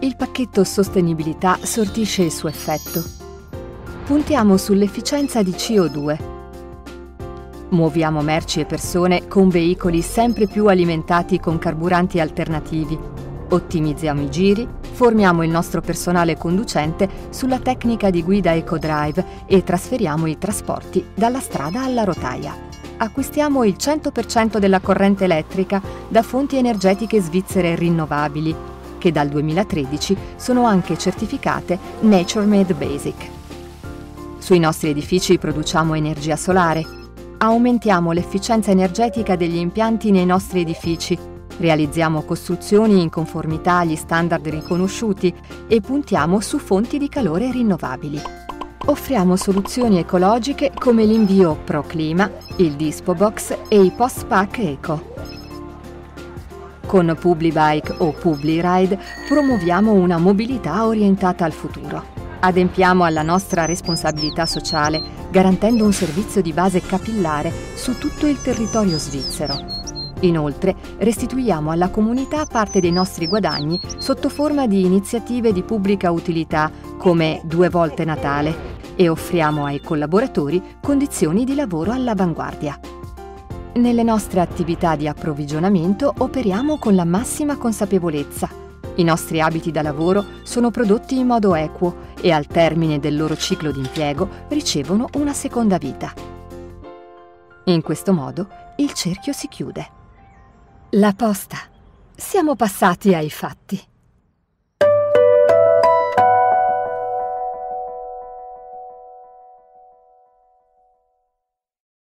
il pacchetto sostenibilità sortisce il suo effetto. Puntiamo sull'efficienza di CO2. Muoviamo merci e persone con veicoli sempre più alimentati con carburanti alternativi. Ottimizziamo i giri, formiamo il nostro personale conducente sulla tecnica di guida EcoDrive e trasferiamo i trasporti dalla strada alla rotaia acquistiamo il 100% della corrente elettrica da fonti energetiche svizzere rinnovabili, che dal 2013 sono anche certificate Nature Made Basic. Sui nostri edifici produciamo energia solare, aumentiamo l'efficienza energetica degli impianti nei nostri edifici, realizziamo costruzioni in conformità agli standard riconosciuti e puntiamo su fonti di calore rinnovabili offriamo soluzioni ecologiche come l'invio ProClima, il Dispo Box e i Post Pack Eco. Con PubliBike o PubliRide promuoviamo una mobilità orientata al futuro. Adempiamo alla nostra responsabilità sociale garantendo un servizio di base capillare su tutto il territorio svizzero. Inoltre, restituiamo alla comunità parte dei nostri guadagni sotto forma di iniziative di pubblica utilità come Due volte Natale e offriamo ai collaboratori condizioni di lavoro all'avanguardia. Nelle nostre attività di approvvigionamento operiamo con la massima consapevolezza. I nostri abiti da lavoro sono prodotti in modo equo e al termine del loro ciclo di impiego ricevono una seconda vita. In questo modo il cerchio si chiude. La posta. Siamo passati ai fatti.